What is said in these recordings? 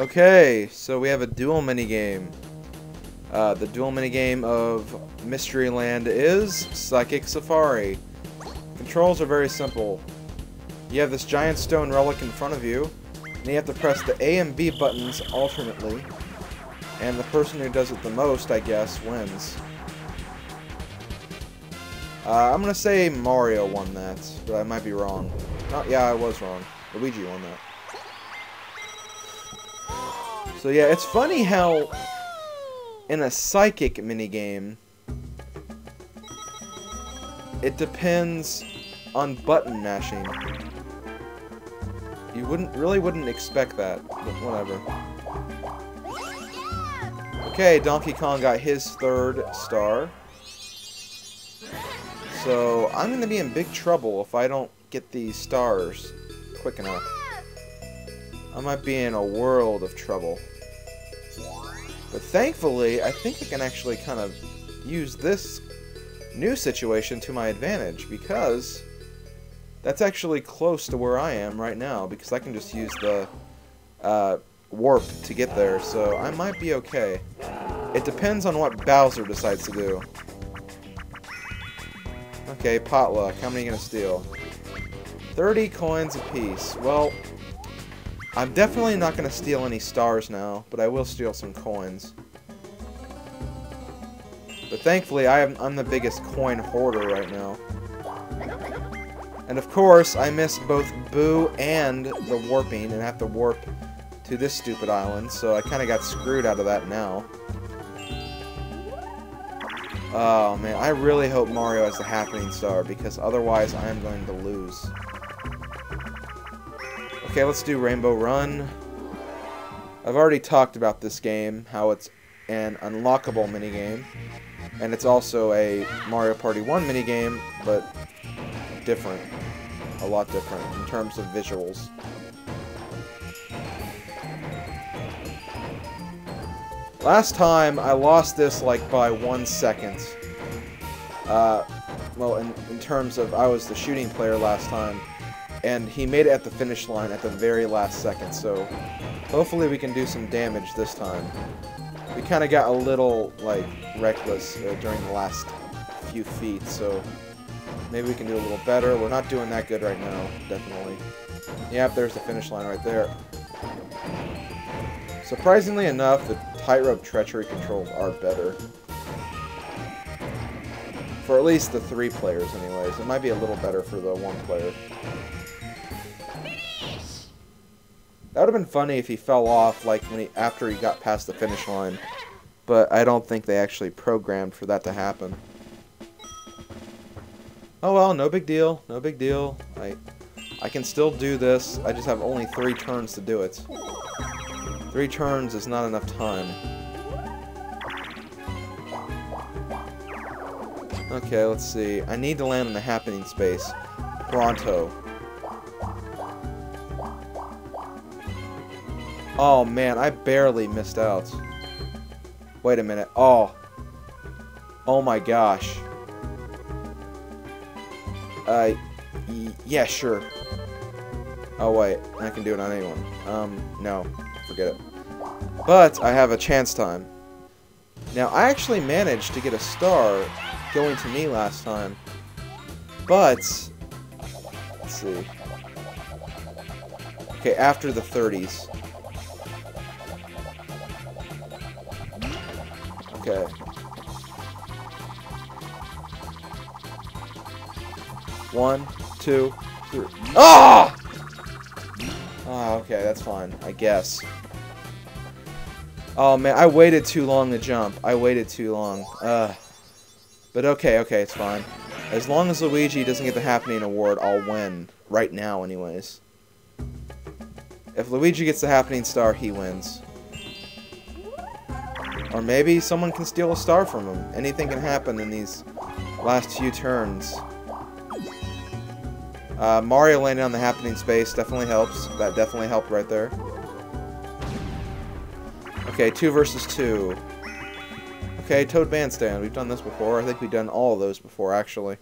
Okay, so we have a duel minigame. Uh, the duel minigame of Mystery Land is Psychic Safari. Controls are very simple. You have this giant stone relic in front of you, and you have to press the A and B buttons alternately, and the person who does it the most, I guess, wins. Uh, I'm gonna say Mario won that, but I might be wrong. Oh, yeah, I was wrong. Luigi won that. So yeah, it's funny how in a psychic minigame, it depends on button mashing. You wouldn't really wouldn't expect that, but whatever. Okay, Donkey Kong got his third star. So I'm gonna be in big trouble if I don't get these stars quick enough. I might be in a world of trouble. But thankfully, I think I can actually kind of use this new situation to my advantage because that's actually close to where I am right now because I can just use the uh, warp to get there, so I might be okay. It depends on what Bowser decides to do. Okay, potluck. How many are you gonna steal? 30 coins apiece. Well, I'm definitely not going to steal any stars now, but I will steal some coins. But thankfully, I am, I'm the biggest coin hoarder right now. And of course, I miss both Boo and the warping, and have to warp to this stupid island, so I kind of got screwed out of that now. Oh man, I really hope Mario has the Happening Star, because otherwise I am going to lose. Okay, let's do Rainbow Run. I've already talked about this game, how it's an unlockable minigame. And it's also a Mario Party 1 minigame, but different. A lot different in terms of visuals. Last time, I lost this like by one second. Uh, well, in, in terms of, I was the shooting player last time and he made it at the finish line at the very last second, so hopefully we can do some damage this time. We kind of got a little, like, reckless uh, during the last few feet, so maybe we can do a little better. We're not doing that good right now, definitely. Yep, there's the finish line right there. Surprisingly enough, the tightrope treachery controls are better. For at least the three players, anyways. It might be a little better for the one player. That would have been funny if he fell off like when he after he got past the finish line. But I don't think they actually programmed for that to happen. Oh well, no big deal. No big deal. I I can still do this. I just have only three turns to do it. Three turns is not enough time. Okay, let's see. I need to land in the happening space. Pronto. Oh man, I barely missed out. Wait a minute. Oh. Oh my gosh. Uh, yeah, sure. Oh wait, I can do it on anyone. Um, no, forget it. But I have a chance time. Now, I actually managed to get a star going to me last time. But, let's see. Okay, after the 30s. Okay. One, two, three. Ah! Oh, okay, that's fine, I guess. Oh man, I waited too long to jump. I waited too long. Uh, but okay, okay, it's fine. As long as Luigi doesn't get the Happening Award, I'll win. Right now, anyways. If Luigi gets the Happening Star, he wins. Or maybe someone can steal a star from him. Anything can happen in these last few turns. Uh, Mario landing on the happening space definitely helps. That definitely helped right there. Okay, two versus two. Okay, Toad Bandstand. We've done this before. I think we've done all of those before, actually.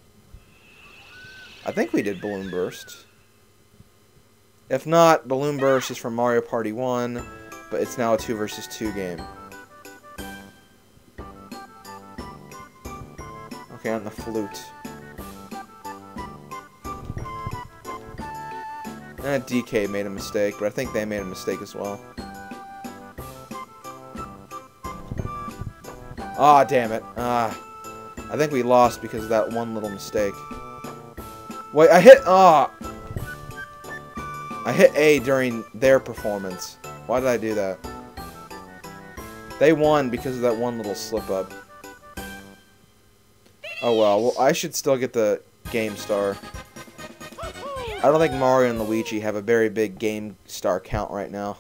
I think we did Balloon Burst. If not, Balloon Burst is from Mario Party 1. but it's now a 2 versus 2 game. Okay, on the flute. Eh, DK made a mistake, but I think they made a mistake as well. Ah, damn it. Ah. I think we lost because of that one little mistake. Wait, I hit... Ah! I hit A during their performance. Why did I do that? They won because of that one little slip-up. Oh well, well, I should still get the Game Star. I don't think Mario and Luigi have a very big Game Star count right now.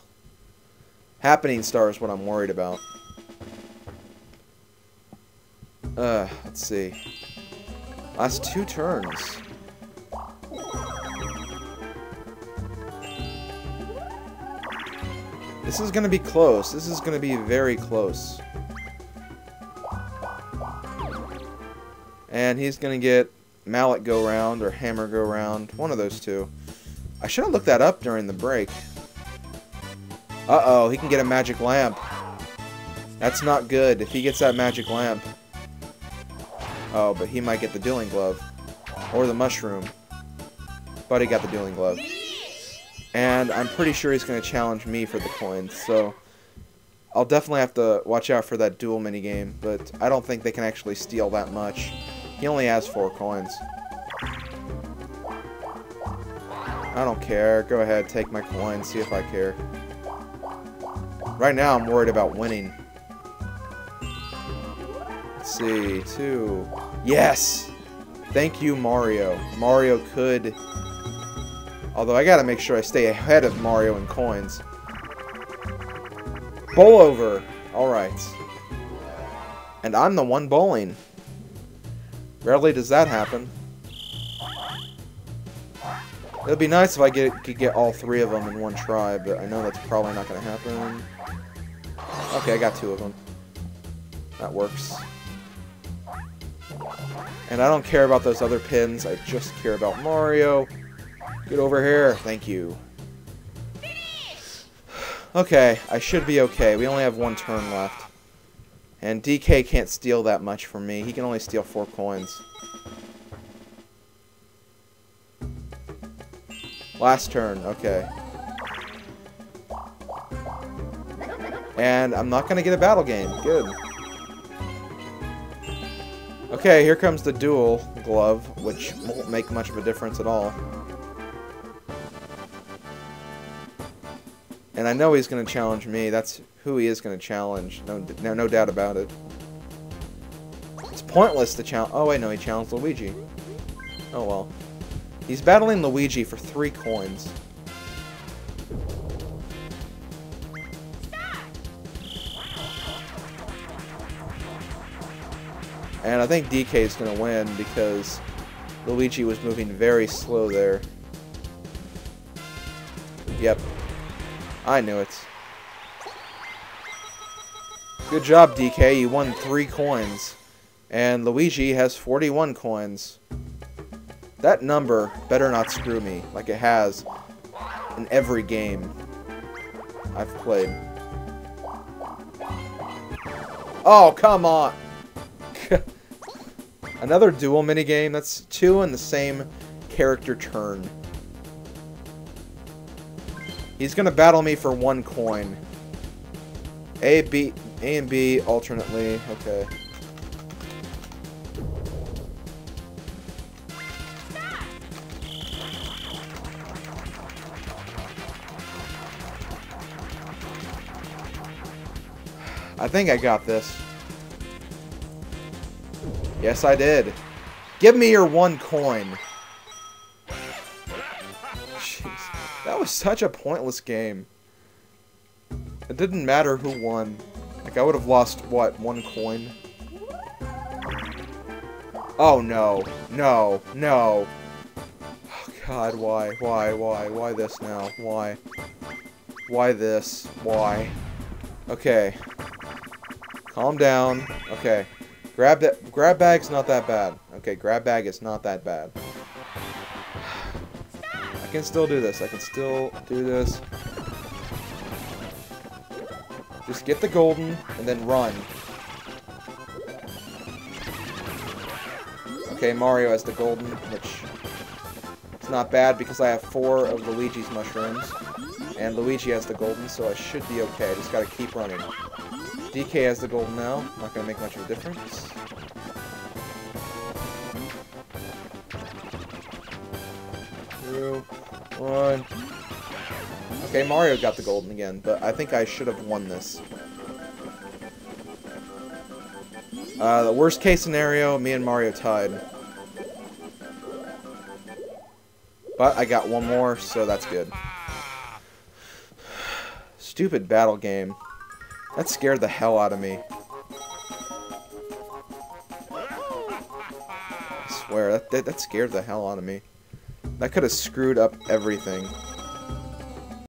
Happening Star is what I'm worried about. Uh, let's see. Last two turns. This is gonna be close. This is gonna be very close. And he's gonna get mallet go round or hammer go round. One of those two. I should have looked that up during the break. Uh-oh, he can get a magic lamp. That's not good if he gets that magic lamp. Oh, but he might get the dueling glove. Or the mushroom. But he got the dueling glove. And I'm pretty sure he's going to challenge me for the coins, so... I'll definitely have to watch out for that duel minigame, but I don't think they can actually steal that much. He only has four coins. I don't care. Go ahead, take my coins, see if I care. Right now, I'm worried about winning. Let's see, two. Yes! Thank you, Mario. Mario could... Although I gotta make sure I stay ahead of Mario in coins. Bowl over. Alright. And I'm the one bowling. Rarely does that happen. It would be nice if I get, could get all three of them in one try, but I know that's probably not going to happen. Okay, I got two of them. That works. And I don't care about those other pins, I just care about Mario. Get over here. Thank you. Okay, I should be okay. We only have one turn left. And DK can't steal that much from me. He can only steal four coins. Last turn, okay. And I'm not going to get a battle game. Good. Okay, here comes the duel glove, which won't make much of a difference at all. And I know he's going to challenge me. That's who he is going to challenge. No, no, no doubt about it. It's pointless to challenge... Oh, wait, no, he challenged Luigi. Oh, well. He's battling Luigi for three coins. And I think DK is going to win because Luigi was moving very slow there. Yep. I knew it. Good job, DK. You won three coins. And Luigi has 41 coins. That number better not screw me, like it has in every game I've played. Oh, come on! Another duel minigame? That's two in the same character turn. He's gonna battle me for one coin. A, B, A and B alternately. Okay. I think I got this. Yes, I did. Give me your one coin. Was such a pointless game. It didn't matter who won. Like, I would have lost, what, one coin? Oh, no. No. No. Oh, God, why? Why? Why? Why this now? Why? Why this? Why? Okay. Calm down. Okay. Grab that. Grab bag's not that bad. Okay, grab bag is not that bad. I can still do this. I can still do this. Just get the golden, and then run. Okay, Mario has the golden, which is not bad because I have four of Luigi's mushrooms. And Luigi has the golden, so I should be okay. I just gotta keep running. DK has the golden now. Not gonna make much of a difference. Two, one. Okay, Mario got the golden again, but I think I should have won this. Uh, the worst case scenario, me and Mario tied. But I got one more, so that's good. Stupid battle game. That scared the hell out of me. I swear, that, that, that scared the hell out of me. That could have screwed up everything.